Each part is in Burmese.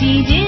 ယုံကြ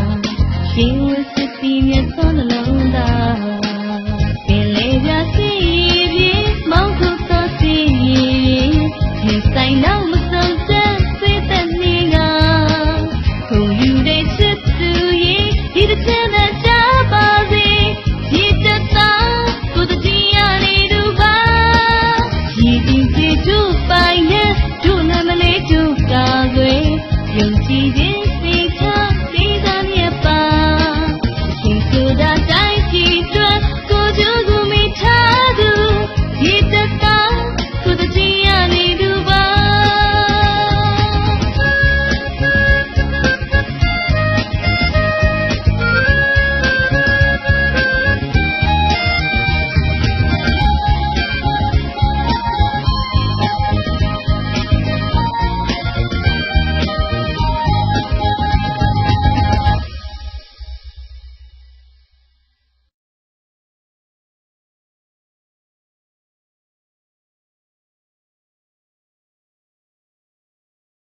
ဒီဝစစ်တီမြတ်စွာနှလုံးသားပင်လေးပြစီပြေမောင်းခုသောစီရေဆိုင်နောက်မစုံစမ်းစေတဲ့နေကခုံယူတဲ့ချစ်သူရေဒီတဲ့တဲ့ချပါစေဒီတဲ့တာသူတည်းရနေသူပါဒီဒီဒီသူပိုင်နဲ့သူနာမလေးသူကာကွယ်ယုံကြည်